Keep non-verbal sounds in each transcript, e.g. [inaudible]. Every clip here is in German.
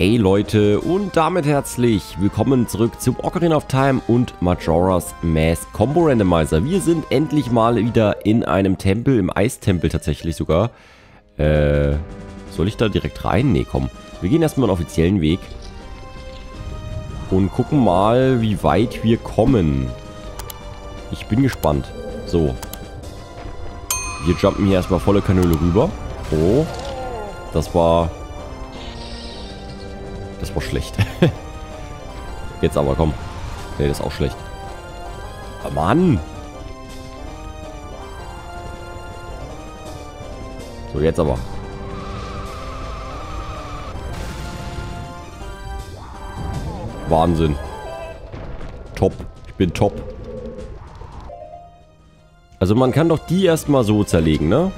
Hey Leute und damit herzlich willkommen zurück zum Ocarina of Time und Majora's Mask Combo Randomizer. Wir sind endlich mal wieder in einem Tempel, im Eistempel tatsächlich sogar. Äh, soll ich da direkt rein? Nee, komm. Wir gehen erstmal einen offiziellen Weg. Und gucken mal, wie weit wir kommen. Ich bin gespannt. So. Wir jumpen hier erstmal volle Kanüle rüber. Oh. Das war das war schlecht. [laughs] Jetzt aber, komm. Nee, das ist auch schlecht. Oh, Mann! So, jetzt aber. Wahnsinn. Top. Ich bin top. Also man kann doch die erstmal so zerlegen, ne?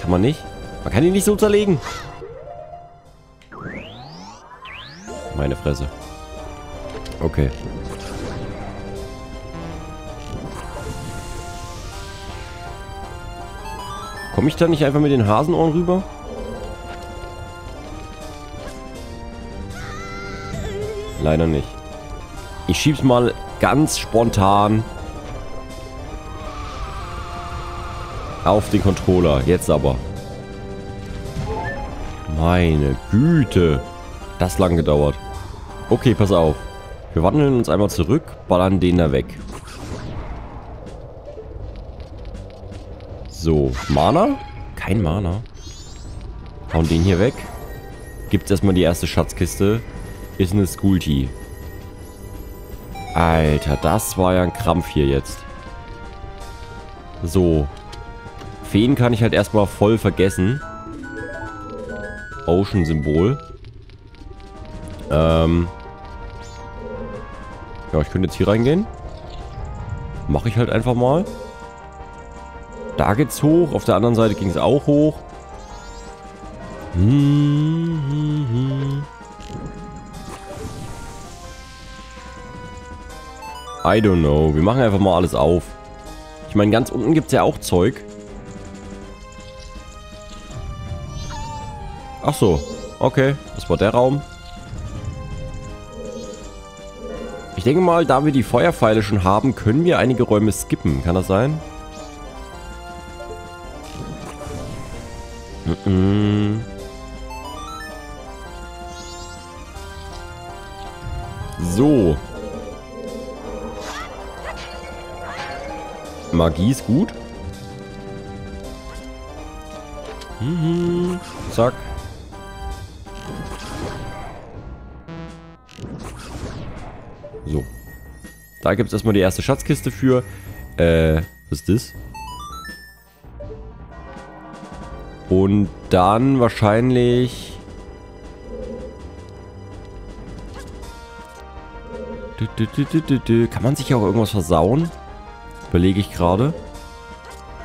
Kann man nicht? Man kann die nicht so zerlegen. Meine Fresse. Okay. Komme ich da nicht einfach mit den Hasenohren rüber? Leider nicht. Ich schieb's mal ganz spontan auf den Controller. Jetzt aber. Meine Güte. Das lang gedauert. Okay, pass auf. Wir wandeln uns einmal zurück, ballern den da weg. So, Mana? Kein Mana. Hauen den hier weg. Gibt's erstmal die erste Schatzkiste. Ist eine Skulti. Alter, das war ja ein Krampf hier jetzt. So. Feen kann ich halt erstmal voll vergessen. Ocean-Symbol. Ähm. Ja, ich könnte jetzt hier reingehen. Mache ich halt einfach mal. Da geht's hoch. Auf der anderen Seite ging es auch hoch. Hm, hm, hm. I don't know. Wir machen einfach mal alles auf. Ich meine, ganz unten gibt es ja auch Zeug. Ach so. Okay, das war der Raum. Denke mal, da wir die Feuerpfeile schon haben, können wir einige Räume skippen. Kann das sein? Mm -mm. So. Magie ist gut. Mhm. Zack. Da gibt es erstmal die erste Schatzkiste für. Äh, was ist das? Und dann wahrscheinlich... Kann man sich auch irgendwas versauen? Überlege ich gerade.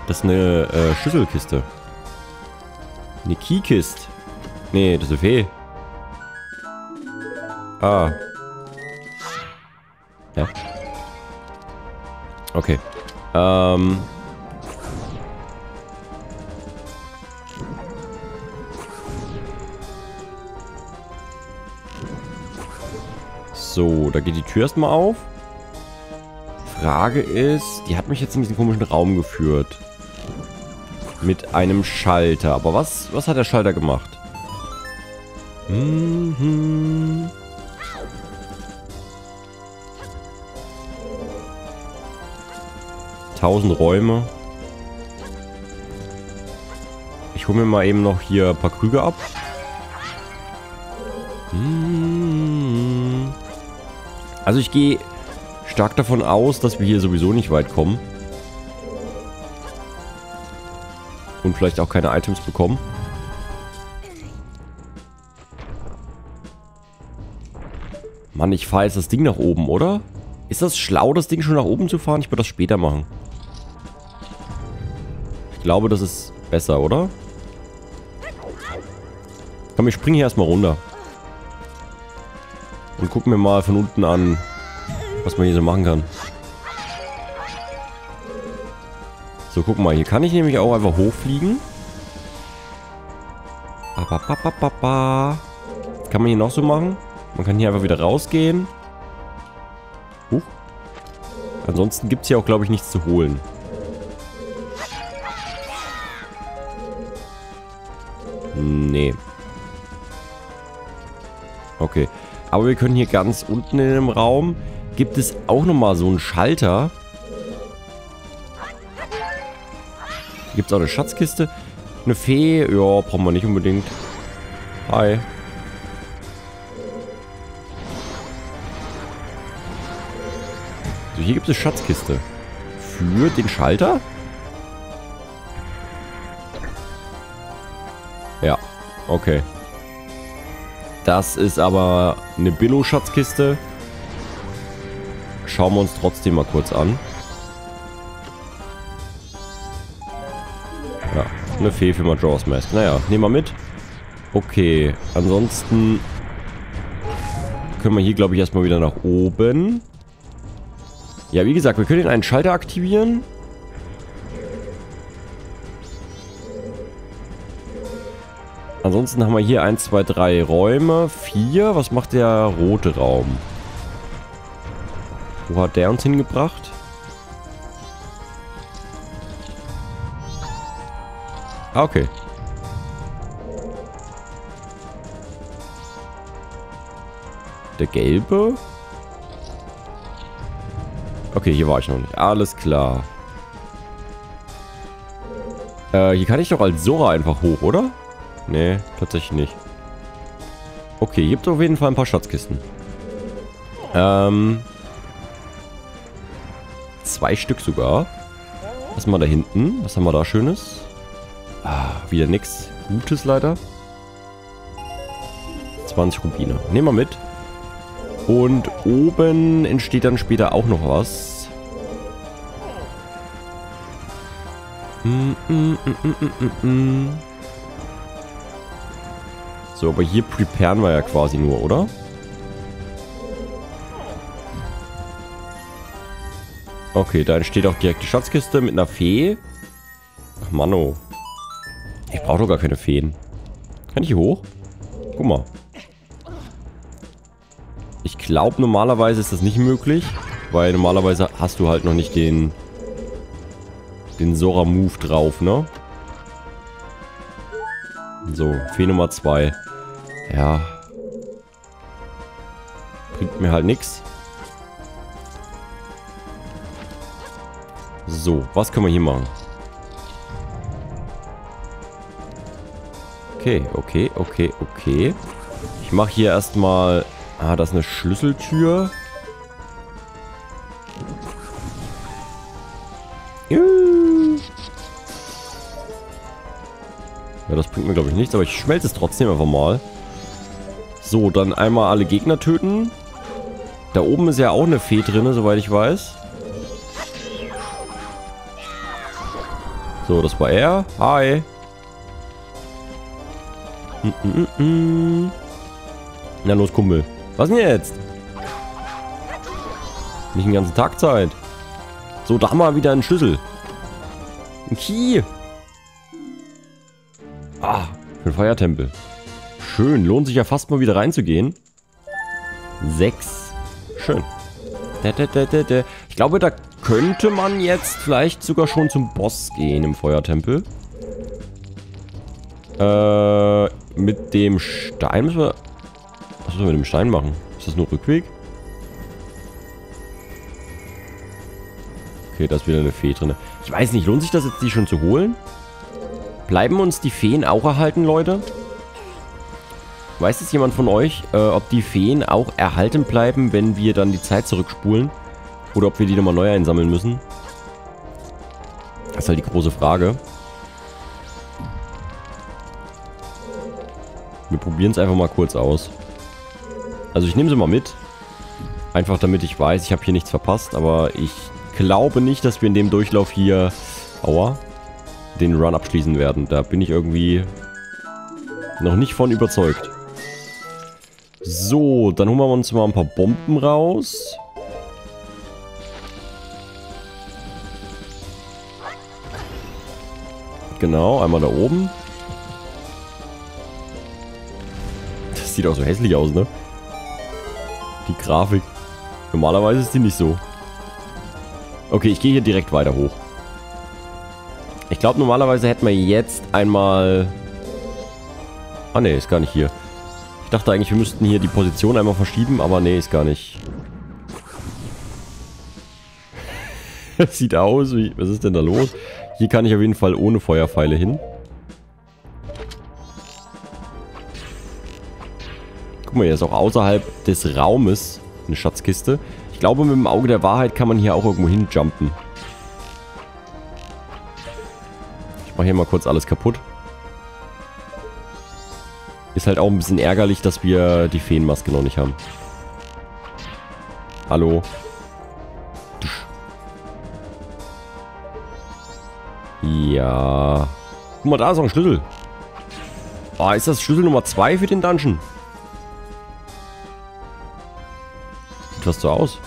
Das ist eine äh, Schüsselkiste. Eine Keykist. Nee, das ist eine Fee. Ah, ja. Okay. Ähm. So, da geht die Tür erstmal auf. Frage ist, die hat mich jetzt in diesen komischen Raum geführt. Mit einem Schalter. Aber was, was hat der Schalter gemacht? Mhm. Tausend Räume. Ich hole mir mal eben noch hier ein paar Krüge ab. Hm. Also ich gehe stark davon aus, dass wir hier sowieso nicht weit kommen. Und vielleicht auch keine Items bekommen. Mann, ich fahre jetzt das Ding nach oben, oder? Ist das schlau, das Ding schon nach oben zu fahren? Ich würde das später machen. Ich glaube, das ist besser, oder? Komm, ich springe hier erstmal runter. Und gucken mir mal von unten an, was man hier so machen kann. So, guck mal, hier kann ich nämlich auch einfach hochfliegen. kann man hier noch so machen? Man kann hier einfach wieder rausgehen. Huch. Ansonsten gibt es hier auch, glaube ich, nichts zu holen. Nee. Okay. Aber wir können hier ganz unten in dem Raum, gibt es auch nochmal so einen Schalter. Gibt es auch eine Schatzkiste. Eine Fee, ja, brauchen wir nicht unbedingt. Hi. So, hier gibt es eine Schatzkiste. Für den Schalter? Okay. Das ist aber eine Billo-Schatzkiste. Schauen wir uns trotzdem mal kurz an. Ja, eine Fee für Majora's Mask. Naja, nehmen wir mit. Okay, ansonsten können wir hier, glaube ich, erstmal wieder nach oben. Ja, wie gesagt, wir können einen Schalter aktivieren. Ansonsten haben wir hier 1, 2, 3 Räume. 4. Was macht der rote Raum? Wo hat der uns hingebracht? Ah, okay. Der gelbe? Okay, hier war ich noch nicht. Alles klar. Äh, hier kann ich doch als Sora einfach hoch, oder? Nee, tatsächlich nicht. Okay, gibt auf jeden Fall ein paar Schatzkisten. Ähm. Zwei Stück sogar. Was haben wir da hinten? Was haben wir da Schönes? Ah, wieder nix Gutes leider. 20 Rubine. Nehmen wir mit. Und oben entsteht dann später auch noch was. Mm, mm, mm, so, aber hier preparen wir ja quasi nur, oder? Okay, da entsteht auch direkt die Schatzkiste mit einer Fee. Ach, Manno. Ich brauche doch gar keine Feen. Kann ich hier hoch? Guck mal. Ich glaube, normalerweise ist das nicht möglich. Weil normalerweise hast du halt noch nicht den... Den Sora-Move drauf, ne? So, Fee Nummer 2. Ja. Bringt mir halt nichts. So, was können wir hier machen? Okay, okay, okay, okay. Ich mache hier erstmal... Ah, das ist eine Schlüsseltür. Ja, das bringt mir, glaube ich, nichts, aber ich schmelze es trotzdem einfach mal. So, dann einmal alle Gegner töten. Da oben ist ja auch eine Fee drin, soweit ich weiß. So, das war er. Hi. Mm -mm -mm. Na los, Kumpel. Was denn jetzt? Nicht den ganzen Tag Zeit. So, da haben wir wieder einen Schlüssel. Ein Key. Ah, für den Feuertempel. Schön, lohnt sich ja fast mal wieder reinzugehen. Sechs. Schön. Ich glaube, da könnte man jetzt vielleicht sogar schon zum Boss gehen im Feuertempel. Äh, mit dem Stein müssen wir... Was müssen wir mit dem Stein machen? Ist das nur Rückweg? Okay, da ist wieder eine Fee drin. Ich weiß nicht, lohnt sich das jetzt, die schon zu holen? Bleiben uns die Feen auch erhalten, Leute? Weiß es jemand von euch, äh, ob die Feen auch erhalten bleiben, wenn wir dann die Zeit zurückspulen? Oder ob wir die nochmal neu einsammeln müssen? Das ist halt die große Frage. Wir probieren es einfach mal kurz aus. Also ich nehme sie mal mit. Einfach damit ich weiß, ich habe hier nichts verpasst. Aber ich glaube nicht, dass wir in dem Durchlauf hier... Aua. Den Run abschließen werden. Da bin ich irgendwie noch nicht von überzeugt. So, dann holen wir uns mal ein paar Bomben raus. Genau, einmal da oben. Das sieht auch so hässlich aus, ne? Die Grafik. Normalerweise ist die nicht so. Okay, ich gehe hier direkt weiter hoch. Ich glaube, normalerweise hätten wir jetzt einmal... Ah, ne, ist gar nicht hier. Ich dachte eigentlich, wir müssten hier die Position einmal verschieben, aber ne, ist gar nicht. Das [laughs] sieht aus wie... Was ist denn da los? Hier kann ich auf jeden Fall ohne Feuerpfeile hin. Guck mal, hier ist auch außerhalb des Raumes eine Schatzkiste. Ich glaube, mit dem Auge der Wahrheit kann man hier auch irgendwo hinjumpen. Ich mache hier mal kurz alles kaputt. Ist halt auch ein bisschen ärgerlich, dass wir die Feenmaske noch nicht haben. Hallo. Ja. Guck mal, da ist noch ein Schlüssel. Oh, ist das Schlüssel Nummer 2 für den Dungeon? Sieht fast so aus.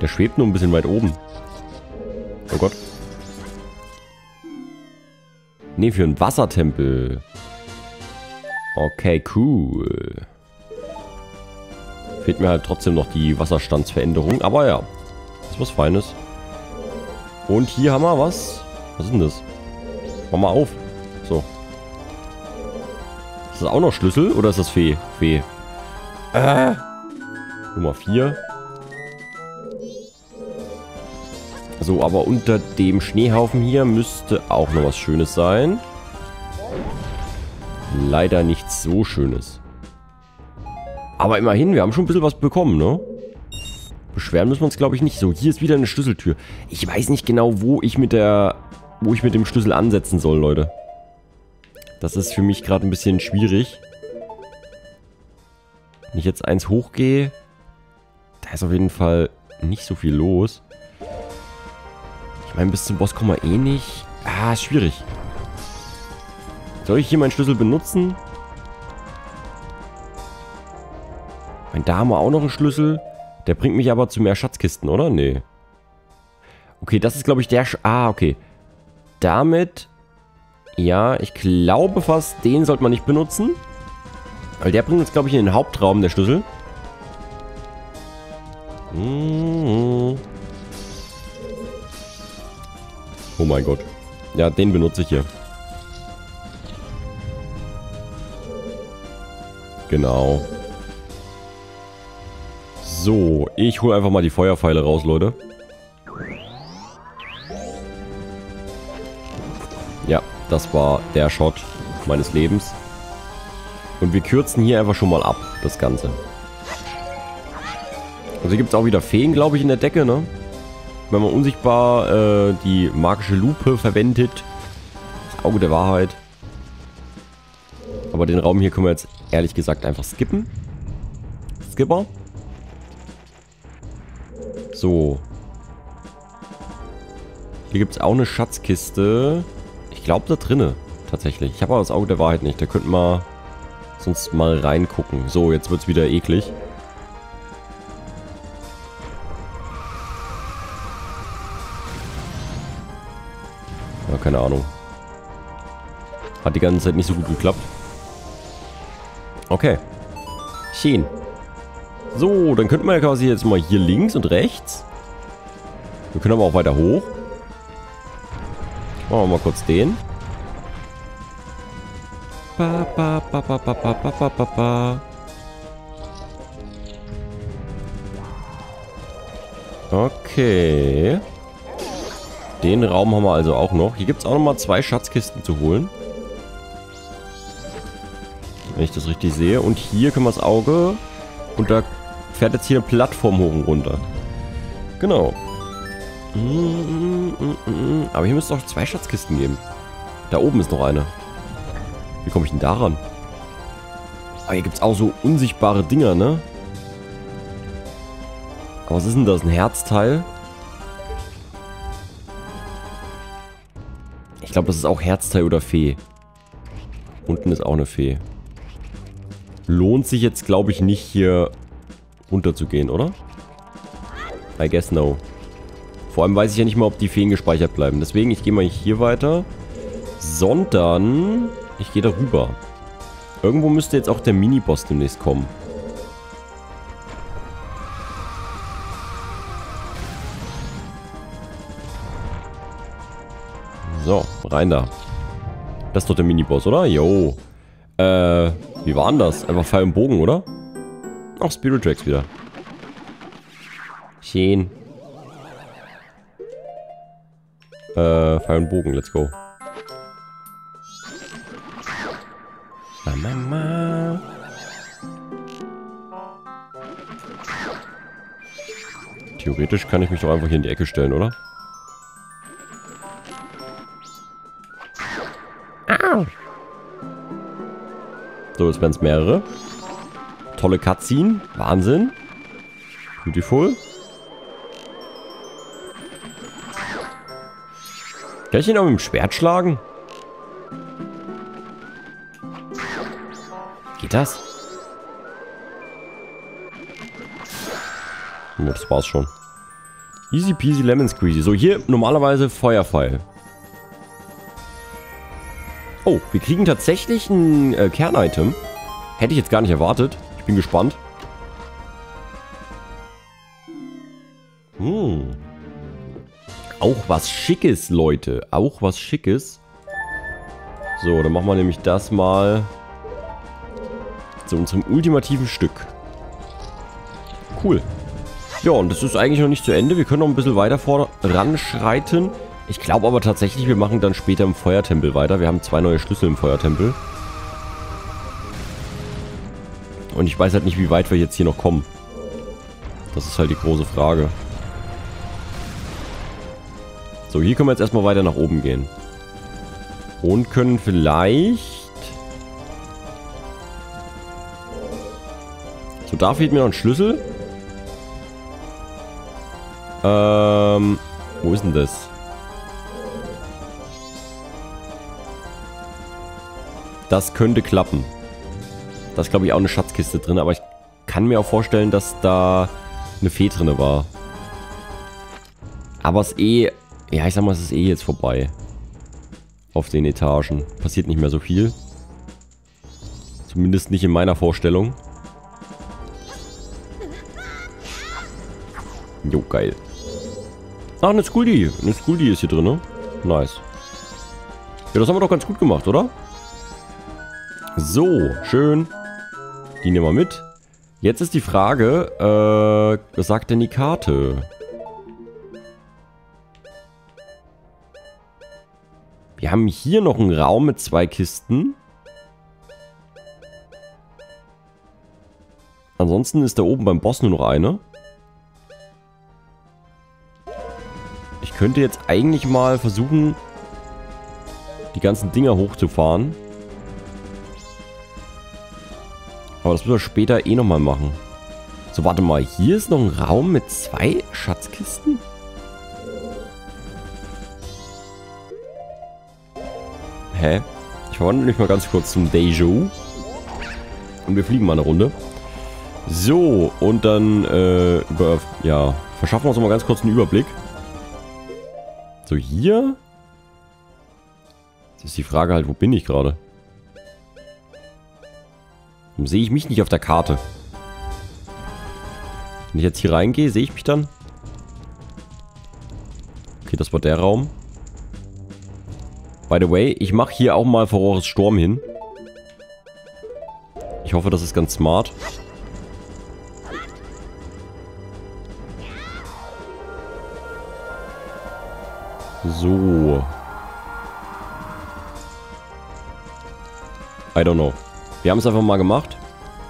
Der schwebt nur ein bisschen weit oben. Oh Gott. Ne, für einen Wassertempel. Okay, cool. Fehlt mir halt trotzdem noch die Wasserstandsveränderung. Aber ja, ist was Feines. Und hier haben wir was. Was ist denn das? Mach mal auf. So. Ist das auch noch Schlüssel oder ist das Fee? Fee. Äh. Nummer 4. So, aber unter dem Schneehaufen hier müsste auch noch was Schönes sein. Leider nichts so Schönes. Aber immerhin, wir haben schon ein bisschen was bekommen, ne? Beschweren müssen wir uns, glaube ich, nicht. So, hier ist wieder eine Schlüsseltür. Ich weiß nicht genau, wo ich mit der... wo ich mit dem Schlüssel ansetzen soll, Leute. Das ist für mich gerade ein bisschen schwierig. Wenn ich jetzt eins hochgehe, da ist auf jeden Fall nicht so viel los. Ich meine, bis zum Boss kommen wir eh nicht. Ah, ist schwierig. Soll ich hier meinen Schlüssel benutzen? Haben wir auch noch einen Schlüssel. Der bringt mich aber zu mehr Schatzkisten, oder? Nee. Okay, das ist, glaube ich, der... Sch ah, okay. Damit... Ja, ich glaube fast, den sollte man nicht benutzen. Weil der bringt uns, glaube ich, in den Hauptraum, der Schlüssel. Mhm. Oh mein Gott. Ja, den benutze ich hier. Genau. So, ich hole einfach mal die Feuerpfeile raus, Leute. Ja, das war der Shot meines Lebens. Und wir kürzen hier einfach schon mal ab, das Ganze. Also hier gibt es auch wieder Feen, glaube ich, in der Decke, ne? wenn man unsichtbar äh, die magische Lupe verwendet. Das Auge der Wahrheit. Aber den Raum hier können wir jetzt ehrlich gesagt einfach skippen. Skipper. So. Hier gibt es auch eine Schatzkiste. Ich glaube da drinne tatsächlich. Ich habe aber das Auge der Wahrheit nicht. Da könnten wir sonst mal reingucken. So, jetzt wird es wieder eklig. keine Ahnung. Hat die ganze Zeit nicht so gut geklappt. Okay. Schön. So, dann könnten wir ja quasi jetzt mal hier links und rechts. Wir können aber auch weiter hoch. Machen wir mal kurz den. Ba, ba, ba, ba, ba, ba, ba, ba, ba. Okay. Den Raum haben wir also auch noch. Hier gibt es auch nochmal zwei Schatzkisten zu holen. Wenn ich das richtig sehe. Und hier können wir das Auge... Und da fährt jetzt hier eine Plattform hoch und runter. Genau. Aber hier müsste es auch zwei Schatzkisten geben. Da oben ist noch eine. Wie komme ich denn da ran? Aber hier gibt es auch so unsichtbare Dinger, ne? Aber was ist denn das? Ein Herzteil? Ich glaube, das ist auch Herzteil oder Fee. Unten ist auch eine Fee. Lohnt sich jetzt, glaube ich, nicht hier runterzugehen, oder? I guess no. Vor allem weiß ich ja nicht mal, ob die Feen gespeichert bleiben. Deswegen, ich gehe mal hier weiter. Sondern, ich gehe da rüber. Irgendwo müsste jetzt auch der Mini-Boss demnächst kommen. So, rein da. Das ist doch der Mini-Boss, oder? Jo. Äh, wie war denn das? Einfach Pfeil und Bogen, oder? Ach, Spirit Tracks wieder. Schön. Äh, Pfeil und Bogen, let's go. Mama. Theoretisch kann ich mich doch einfach hier in die Ecke stellen, oder? So, jetzt werden es mehrere. Tolle Cutscene. Wahnsinn. Beautiful. Kann ich ihn auch mit dem Schwert schlagen? Geht das? Das war's schon. Easy peasy lemon squeezy. So, hier normalerweise Feuerpfeil. Oh, wir kriegen tatsächlich ein äh, Kernitem. Hätte ich jetzt gar nicht erwartet. Ich bin gespannt. Hm. Auch was Schickes, Leute. Auch was Schickes. So, dann machen wir nämlich das mal zu unserem ultimativen Stück. Cool. Ja, und das ist eigentlich noch nicht zu Ende. Wir können noch ein bisschen weiter voranschreiten. Ich glaube aber tatsächlich, wir machen dann später im Feuertempel weiter. Wir haben zwei neue Schlüssel im Feuertempel. Und ich weiß halt nicht, wie weit wir jetzt hier noch kommen. Das ist halt die große Frage. So, hier können wir jetzt erstmal weiter nach oben gehen. Und können vielleicht... So, da fehlt mir noch ein Schlüssel. Ähm, wo ist denn das? Das könnte klappen. Da ist, glaube ich, auch eine Schatzkiste drin, aber ich kann mir auch vorstellen, dass da eine Fee drin war. Aber es ist eh... Ja, ich sag mal, es ist eh jetzt vorbei. Auf den Etagen. Passiert nicht mehr so viel. Zumindest nicht in meiner Vorstellung. Jo, geil. Ach, eine Skuldi. Eine Skuldi ist hier drin, ne? Nice. Ja, das haben wir doch ganz gut gemacht, oder? So, schön. Die nehmen wir mit. Jetzt ist die Frage, äh, was sagt denn die Karte? Wir haben hier noch einen Raum mit zwei Kisten. Ansonsten ist da oben beim Boss nur noch eine. Ich könnte jetzt eigentlich mal versuchen, die ganzen Dinger hochzufahren. Aber das müssen wir später eh nochmal machen. So, warte mal. Hier ist noch ein Raum mit zwei Schatzkisten? Hä? Ich verwandle mich mal ganz kurz zum Deju. Und wir fliegen mal eine Runde. So, und dann, äh, über, ja, verschaffen wir uns mal ganz kurz einen Überblick. So, hier. Jetzt ist die Frage halt, wo bin ich gerade? Warum sehe ich mich nicht auf der Karte? Wenn ich jetzt hier reingehe, sehe ich mich dann? Okay, das war der Raum. By the way, ich mache hier auch mal Furores Sturm hin. Ich hoffe, das ist ganz smart. So. I don't know. Wir haben es einfach mal gemacht.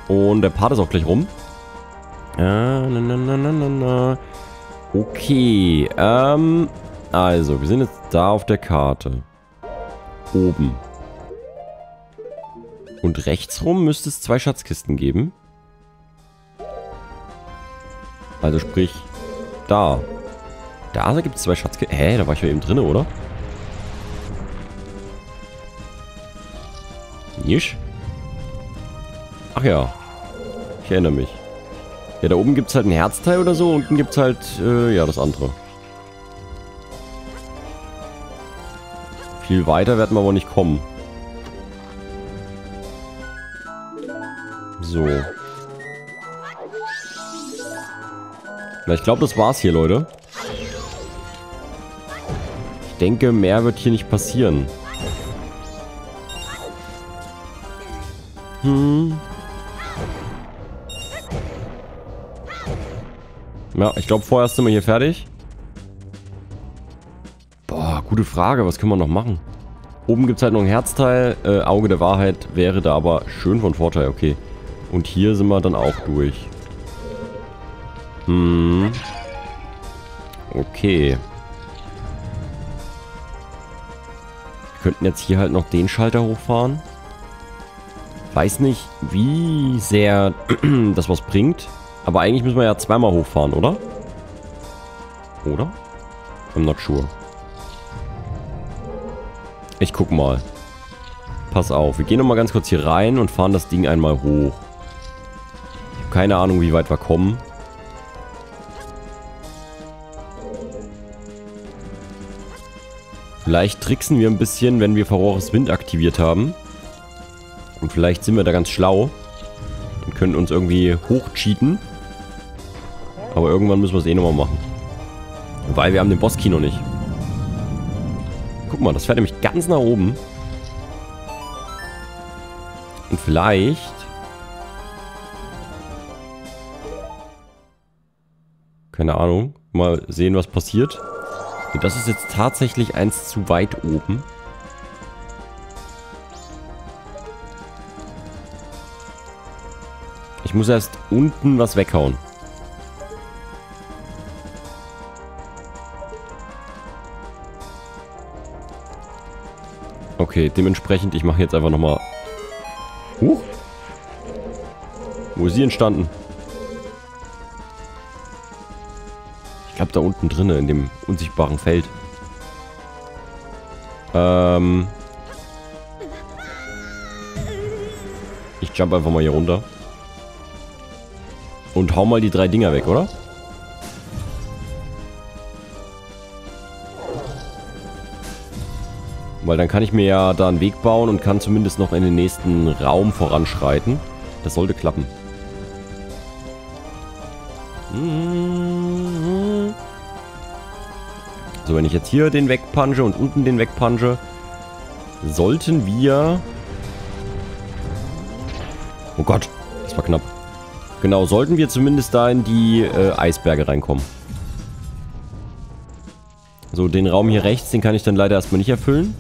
Und der Part ist auch gleich rum. Ah, na, na, na, na, na. Okay. Ähm, also, wir sind jetzt da auf der Karte. Oben. Und rechts rum müsste es zwei Schatzkisten geben. Also sprich, da. Da gibt es zwei Schatzkisten. Hä, da war ich ja eben drin, oder? Nisch? Ach ja. Ich erinnere mich. Ja, da oben gibt es halt ein Herzteil oder so. Unten gibt es halt, äh, ja, das andere. Viel weiter werden wir aber nicht kommen. So. Na, ich glaube, das war's hier, Leute. Ich denke, mehr wird hier nicht passieren. Hm. Ja, ich glaube, vorher sind wir hier fertig. Boah, gute Frage. Was können wir noch machen? Oben gibt es halt noch ein Herzteil. Äh, Auge der Wahrheit wäre da aber schön von Vorteil. Okay. Und hier sind wir dann auch durch. Hm. Okay. Wir könnten jetzt hier halt noch den Schalter hochfahren. Weiß nicht, wie sehr [clears throat] das was bringt. Aber eigentlich müssen wir ja zweimal hochfahren, oder? Oder? I'm not sure. Ich guck mal. Pass auf, wir gehen nochmal ganz kurz hier rein und fahren das Ding einmal hoch. Ich habe keine Ahnung, wie weit wir kommen. Vielleicht tricksen wir ein bisschen, wenn wir Verrohres Wind aktiviert haben. Und vielleicht sind wir da ganz schlau. Und können uns irgendwie hochcheaten. Aber irgendwann müssen wir es eh nochmal machen. Weil wir haben den Boss-Key noch nicht. Guck mal, das fährt nämlich ganz nach oben. Und vielleicht... Keine Ahnung. Mal sehen, was passiert. Das ist jetzt tatsächlich eins zu weit oben. Ich muss erst unten was weghauen. Okay, dementsprechend, ich mache jetzt einfach nochmal... Huch! Wo ist sie entstanden? Ich glaube da unten drinnen, in dem unsichtbaren Feld. Ähm... Ich jump einfach mal hier runter. Und hau mal die drei Dinger weg, oder? Weil dann kann ich mir ja da einen Weg bauen und kann zumindest noch in den nächsten Raum voranschreiten. Das sollte klappen. So, wenn ich jetzt hier den wegpunche und unten den wegpunche, sollten wir... Oh Gott, das war knapp. Genau, sollten wir zumindest da in die äh, Eisberge reinkommen. So, den Raum hier rechts, den kann ich dann leider erstmal nicht erfüllen.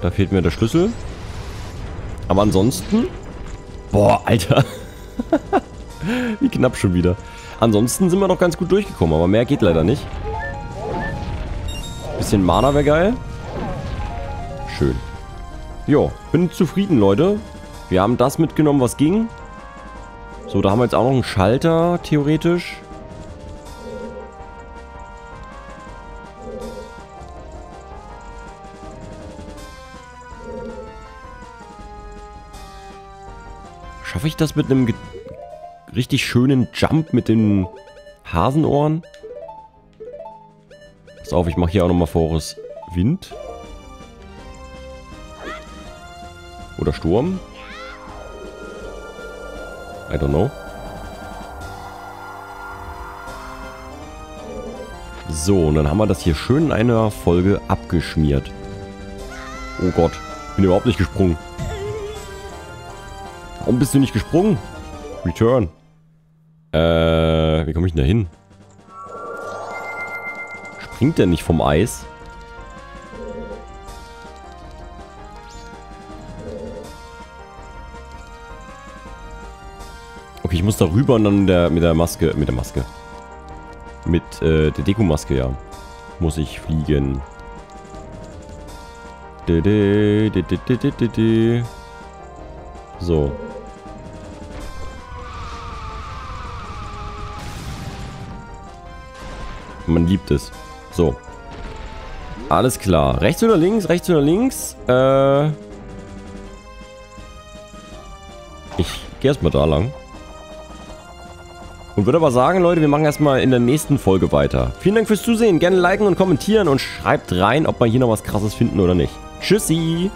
Da fehlt mir der Schlüssel. Aber ansonsten... Boah, Alter. [laughs] Wie knapp schon wieder. Ansonsten sind wir noch ganz gut durchgekommen, aber mehr geht leider nicht. Bisschen Mana wäre geil. Schön. Jo, bin zufrieden, Leute. Wir haben das mitgenommen, was ging. So, da haben wir jetzt auch noch einen Schalter, theoretisch. Schaffe ich das mit einem richtig schönen Jump mit den Hasenohren? Pass auf, ich mache hier auch nochmal Forest Wind. Oder Sturm. I don't know. So, und dann haben wir das hier schön in einer Folge abgeschmiert. Oh Gott, bin überhaupt nicht gesprungen. Warum bist du nicht gesprungen? Return. Äh, wie komme ich denn da hin? Springt der nicht vom Eis? Okay, ich muss da rüber und dann der, mit der Maske, mit der Maske. Mit äh, der Dekomaske, ja. Muss ich fliegen. So. Man liebt es. So. Alles klar. Rechts oder links? Rechts oder links? Äh. Ich gehe erstmal da lang. Und würde aber sagen, Leute, wir machen erstmal in der nächsten Folge weiter. Vielen Dank fürs Zusehen. Gerne liken und kommentieren und schreibt rein, ob wir hier noch was krasses finden oder nicht. Tschüssi!